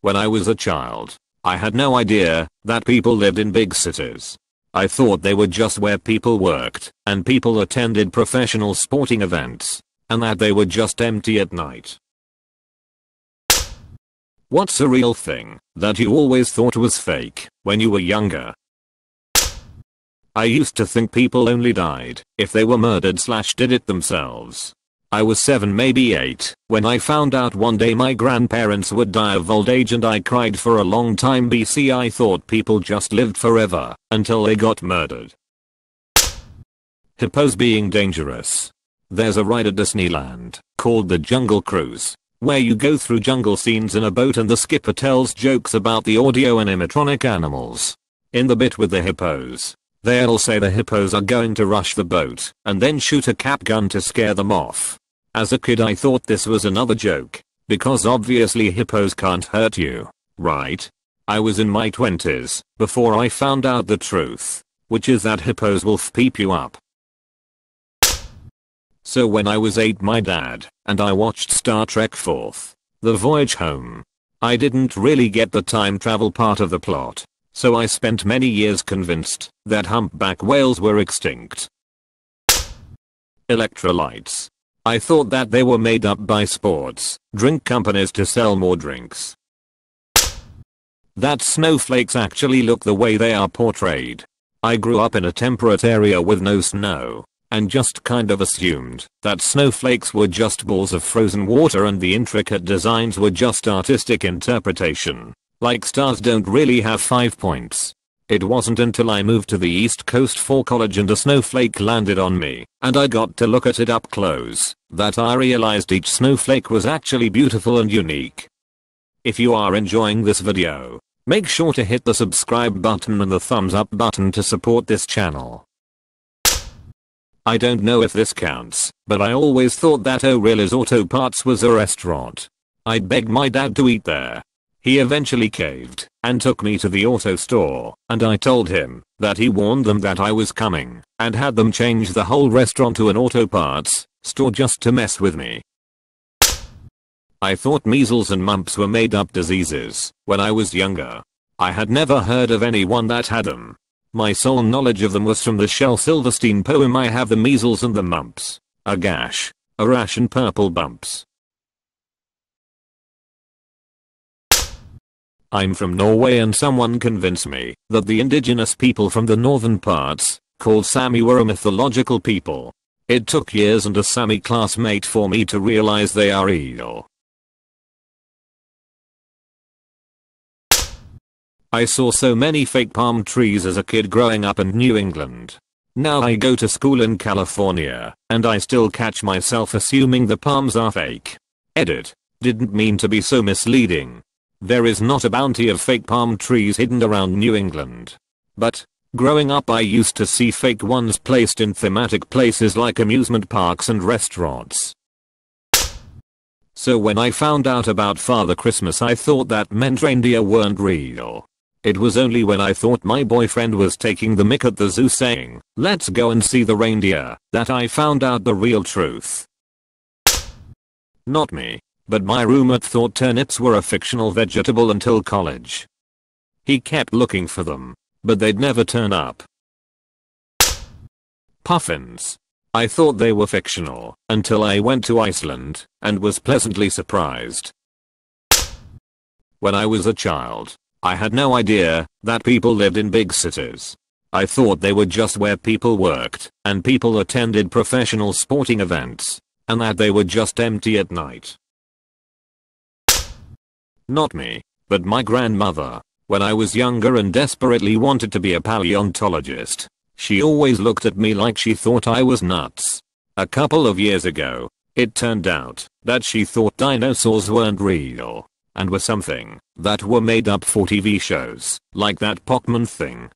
When I was a child, I had no idea that people lived in big cities. I thought they were just where people worked and people attended professional sporting events and that they were just empty at night. What's a real thing that you always thought was fake when you were younger? I used to think people only died if they were murdered slash did it themselves. I was 7 maybe 8 when I found out one day my grandparents would die of old age and I cried for a long time BC I thought people just lived forever until they got murdered. Hippos being dangerous. There's a ride at Disneyland called the Jungle Cruise where you go through jungle scenes in a boat and the skipper tells jokes about the audio and animatronic animals. In the bit with the hippos, they'll say the hippos are going to rush the boat and then shoot a cap gun to scare them off. As a kid I thought this was another joke, because obviously hippos can't hurt you, right? I was in my 20s before I found out the truth, which is that hippos will peep you up. So when I was 8 my dad and I watched Star Trek 4th, The Voyage Home. I didn't really get the time travel part of the plot, so I spent many years convinced that humpback whales were extinct. Electrolytes. I thought that they were made up by sports drink companies to sell more drinks. That snowflakes actually look the way they are portrayed. I grew up in a temperate area with no snow, and just kind of assumed that snowflakes were just balls of frozen water and the intricate designs were just artistic interpretation. Like stars don't really have 5 points. It wasn't until I moved to the east coast for college and a snowflake landed on me, and I got to look at it up close, that I realized each snowflake was actually beautiful and unique. If you are enjoying this video, make sure to hit the subscribe button and the thumbs up button to support this channel. I don't know if this counts, but I always thought that O'Reilly's Auto Parts was a restaurant. I'd beg my dad to eat there. He eventually caved and took me to the auto store and I told him that he warned them that I was coming and had them change the whole restaurant to an auto parts store just to mess with me. I thought measles and mumps were made up diseases when I was younger. I had never heard of anyone that had them my sole knowledge of them was from the Shel Silverstein poem I have the measles and the mumps, a gash, a rash and purple bumps. I'm from Norway and someone convinced me that the indigenous people from the northern parts, called Sami were a mythological people. It took years and a Sami classmate for me to realize they are real. I saw so many fake palm trees as a kid growing up in New England. Now I go to school in California, and I still catch myself assuming the palms are fake. Edit. Didn't mean to be so misleading. There is not a bounty of fake palm trees hidden around New England. But, growing up I used to see fake ones placed in thematic places like amusement parks and restaurants. So when I found out about Father Christmas I thought that meant reindeer weren't real. It was only when I thought my boyfriend was taking the mic at the zoo saying, let's go and see the reindeer, that I found out the real truth. Not me, but my roommate thought turnips were a fictional vegetable until college. He kept looking for them, but they'd never turn up. Puffins. I thought they were fictional until I went to Iceland and was pleasantly surprised. When I was a child, I had no idea that people lived in big cities. I thought they were just where people worked and people attended professional sporting events and that they were just empty at night. Not me, but my grandmother. When I was younger and desperately wanted to be a paleontologist, she always looked at me like she thought I was nuts. A couple of years ago, it turned out that she thought dinosaurs weren't real and were something that were made up for TV shows, like that Pokémon thing.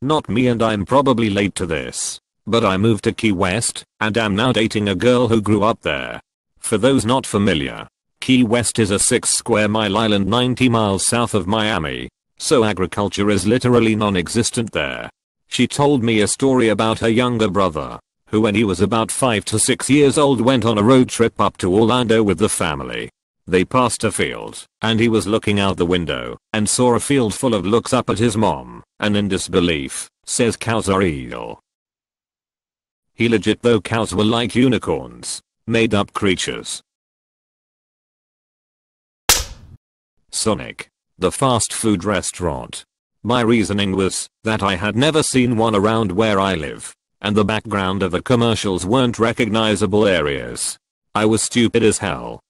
Not me and I'm probably late to this, but I moved to Key West and am now dating a girl who grew up there. For those not familiar, Key West is a 6 square mile island 90 miles south of Miami, so agriculture is literally non-existent there. She told me a story about her younger brother, who when he was about 5 to 6 years old went on a road trip up to Orlando with the family. They passed a field, and he was looking out the window, and saw a field full of looks up at his mom, and in disbelief, says cows are real. He legit though cows were like unicorns. Made up creatures. Sonic. The fast food restaurant. My reasoning was that I had never seen one around where I live, and the background of the commercials weren't recognizable areas. I was stupid as hell.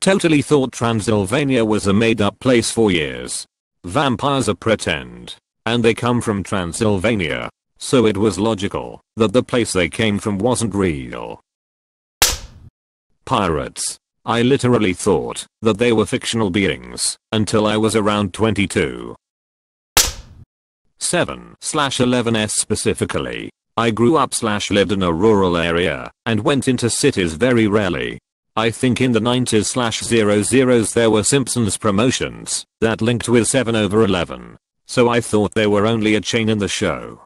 Totally thought Transylvania was a made up place for years. Vampires are pretend. And they come from Transylvania. So it was logical that the place they came from wasn't real. Pirates. I literally thought that they were fictional beings until I was around 22. 7 slash 11s specifically. I grew up slash lived in a rural area and went into cities very rarely. I think in the 90s slash 00s there were Simpsons promotions that linked with 7 over 11. So I thought they were only a chain in the show.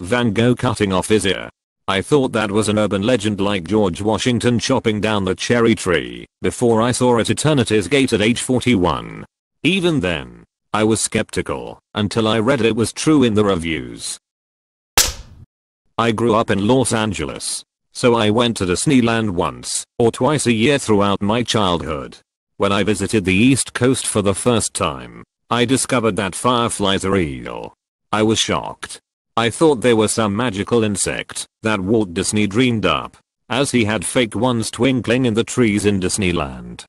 Van Gogh cutting off his ear. I thought that was an urban legend like George Washington chopping down the cherry tree before I saw At Eternity's Gate at age 41. Even then, I was skeptical until I read it was true in the reviews. I grew up in Los Angeles, so I went to Disneyland once or twice a year throughout my childhood. When I visited the East Coast for the first time, I discovered that fireflies are real. I was shocked I thought they were some magical insect that Walt Disney dreamed up, as he had fake ones twinkling in the trees in Disneyland.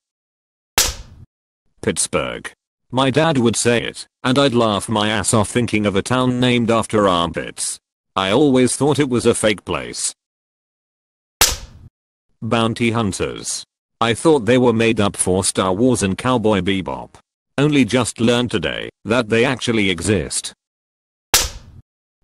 Pittsburgh. My dad would say it, and I'd laugh my ass off thinking of a town named after armpits. I always thought it was a fake place. Bounty Hunters. I thought they were made up for Star Wars and Cowboy Bebop. Only just learned today that they actually exist.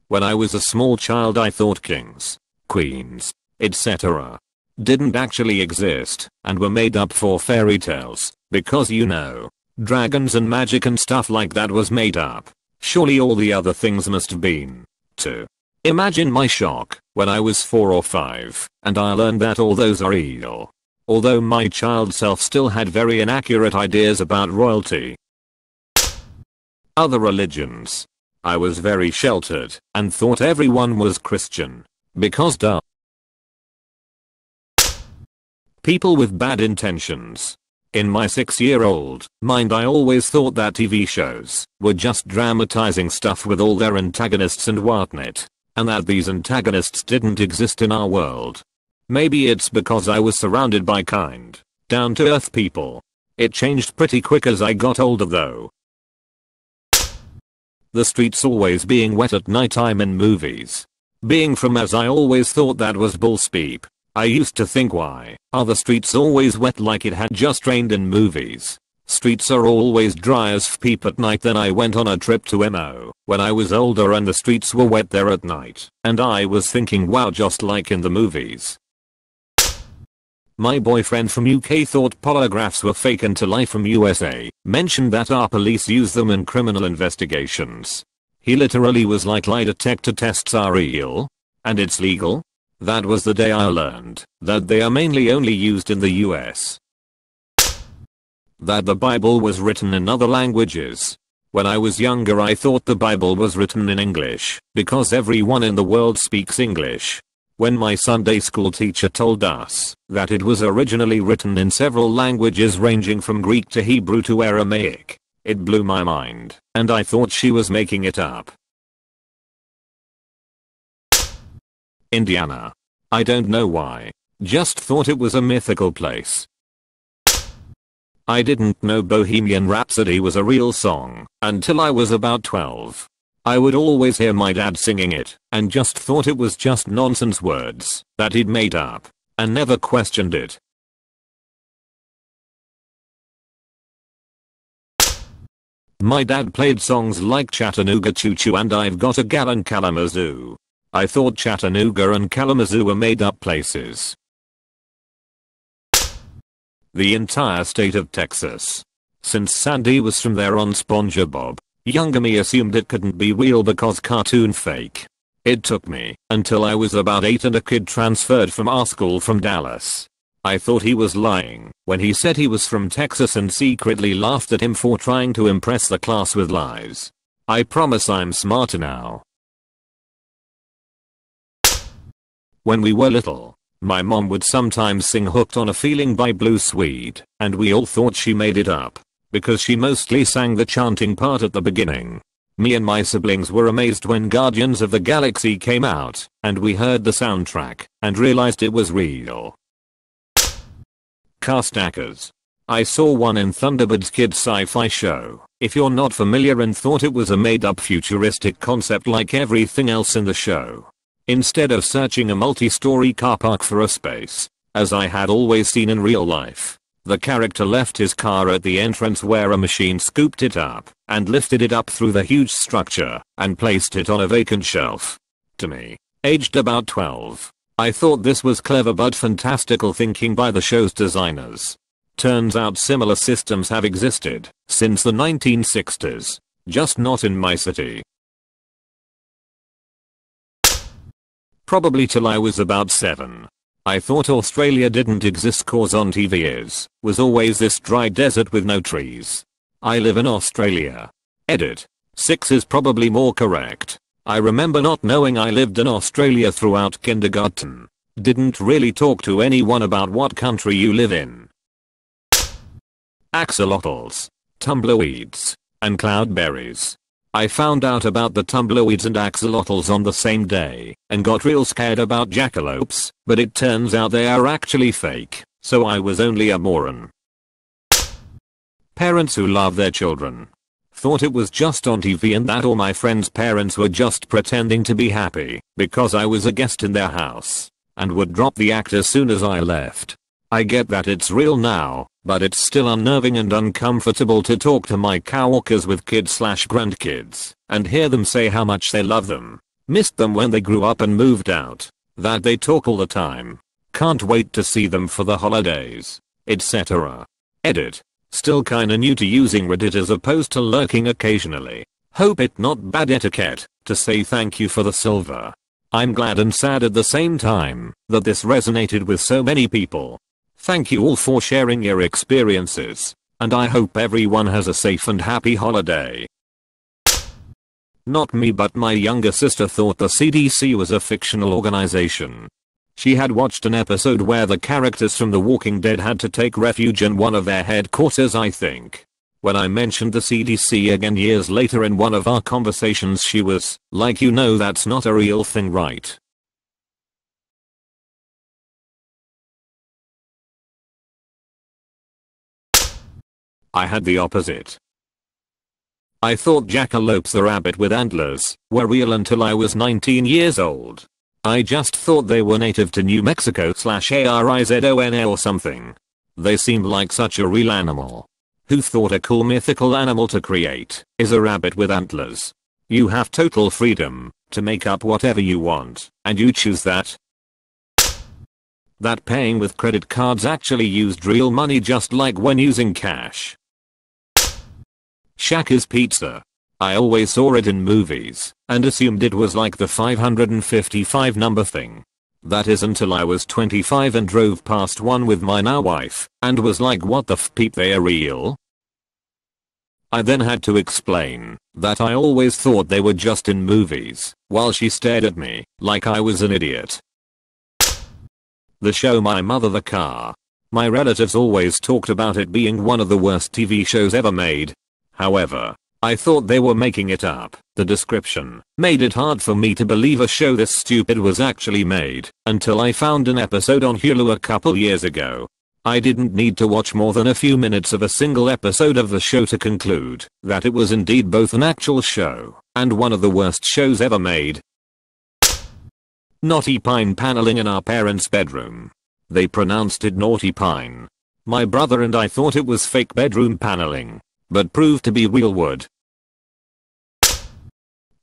When I was a small child I thought kings, queens, etc. didn't actually exist and were made up for fairy tales because you know, dragons and magic and stuff like that was made up. Surely all the other things must have been, too. Imagine my shock when I was 4 or 5 and I learned that all those are real. Although my child self still had very inaccurate ideas about royalty. Other religions, I was very sheltered and thought everyone was Christian. Because duh. People with bad intentions. In my 6 year old mind I always thought that TV shows were just dramatizing stuff with all their antagonists and whatnot. And that these antagonists didn't exist in our world. Maybe it's because I was surrounded by kind, down to earth people. It changed pretty quick as I got older though. The streets always being wet at nighttime in movies. Being from as I always thought that was bullspeep. I used to think why are the streets always wet like it had just rained in movies. Streets are always dry as peep at night then I went on a trip to MO when I was older and the streets were wet there at night and I was thinking wow just like in the movies. My boyfriend from UK thought polygraphs were fake until I from USA mentioned that our police use them in criminal investigations. He literally was like lie detector tests are real? And it's legal? That was the day I learned that they are mainly only used in the US. That the Bible was written in other languages. When I was younger I thought the Bible was written in English because everyone in the world speaks English. When my Sunday school teacher told us that it was originally written in several languages ranging from Greek to Hebrew to Aramaic, it blew my mind, and I thought she was making it up. Indiana. I don't know why. Just thought it was a mythical place. I didn't know Bohemian Rhapsody was a real song until I was about 12. I would always hear my dad singing it and just thought it was just nonsense words that he'd made up and never questioned it. My dad played songs like Chattanooga Choo Choo and I've Got a Gal in Kalamazoo. I thought Chattanooga and Kalamazoo were made up places. The entire state of Texas. Since Sandy was from there on SpongeBob, Younger me assumed it couldn't be real because cartoon fake. It took me until I was about 8 and a kid transferred from our school from Dallas. I thought he was lying when he said he was from Texas and secretly laughed at him for trying to impress the class with lies. I promise I'm smarter now. When we were little, my mom would sometimes sing Hooked on a Feeling by Blue Swede, and we all thought she made it up. Because she mostly sang the chanting part at the beginning. Me and my siblings were amazed when Guardians of the Galaxy came out, and we heard the soundtrack, and realized it was real. Car stackers. I saw one in Thunderbirds kids sci-fi show, if you're not familiar and thought it was a made-up futuristic concept like everything else in the show. Instead of searching a multi-story car park for a space, as I had always seen in real life, the character left his car at the entrance where a machine scooped it up and lifted it up through the huge structure and placed it on a vacant shelf. To me, aged about 12, I thought this was clever but fantastical thinking by the show's designers. Turns out similar systems have existed since the 1960s, just not in my city. Probably till I was about 7. I thought Australia didn't exist cause on TV is, was always this dry desert with no trees. I live in Australia. Edit. 6 is probably more correct. I remember not knowing I lived in Australia throughout kindergarten. Didn't really talk to anyone about what country you live in. Axolotls. Tumbleweeds. And cloudberries. I found out about the tumbleweeds and axolotls on the same day and got real scared about jackalopes, but it turns out they are actually fake, so I was only a moron. Parents who love their children. Thought it was just on TV and that all my friends' parents were just pretending to be happy because I was a guest in their house and would drop the act as soon as I left. I get that it's real now, but it's still unnerving and uncomfortable to talk to my coworkers with kids slash grandkids and hear them say how much they love them, missed them when they grew up and moved out, that they talk all the time, can't wait to see them for the holidays, etc. Edit. Still kinda new to using Reddit as opposed to lurking occasionally. Hope it not bad etiquette to say thank you for the silver. I'm glad and sad at the same time that this resonated with so many people. Thank you all for sharing your experiences, and I hope everyone has a safe and happy holiday. Not me but my younger sister thought the CDC was a fictional organization. She had watched an episode where the characters from The Walking Dead had to take refuge in one of their headquarters I think. When I mentioned the CDC again years later in one of our conversations she was, like you know that's not a real thing right? I had the opposite. I thought jackalopes the rabbit with antlers were real until I was 19 years old. I just thought they were native to New Mexico slash Arizona or something. They seemed like such a real animal. Who thought a cool mythical animal to create is a rabbit with antlers? You have total freedom to make up whatever you want, and you choose that. That paying with credit cards actually used real money just like when using cash. Shakey's Pizza. I always saw it in movies and assumed it was like the 555 number thing. That is until I was 25 and drove past one with my now wife and was like what the f peep they are real? I then had to explain that I always thought they were just in movies while she stared at me like I was an idiot. The show My Mother the Car. My relatives always talked about it being one of the worst TV shows ever made However, I thought they were making it up. The description made it hard for me to believe a show this stupid was actually made until I found an episode on Hulu a couple years ago. I didn't need to watch more than a few minutes of a single episode of the show to conclude that it was indeed both an actual show and one of the worst shows ever made. Knotty Pine paneling in our parents' bedroom. They pronounced it Naughty Pine. My brother and I thought it was fake bedroom paneling but proved to be real wood.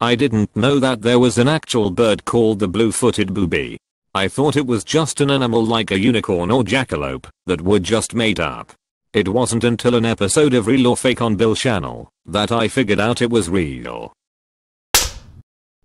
I didn't know that there was an actual bird called the blue-footed booby. I thought it was just an animal like a unicorn or jackalope that were just made up. It wasn't until an episode of Real or Fake on Bill Channel that I figured out it was real.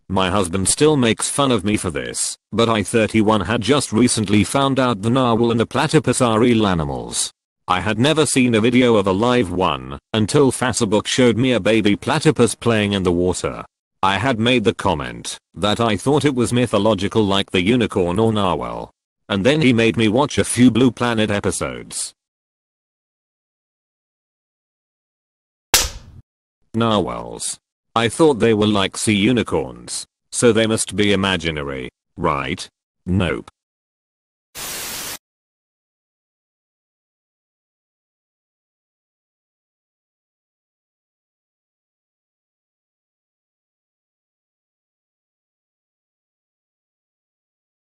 My husband still makes fun of me for this, but I 31 had just recently found out the narwhal and the platypus are real animals. I had never seen a video of a live one until Facebook showed me a baby platypus playing in the water. I had made the comment that I thought it was mythological like the unicorn or narwhal. And then he made me watch a few Blue Planet episodes. Narwhals. I thought they were like sea unicorns. So they must be imaginary, right? Nope.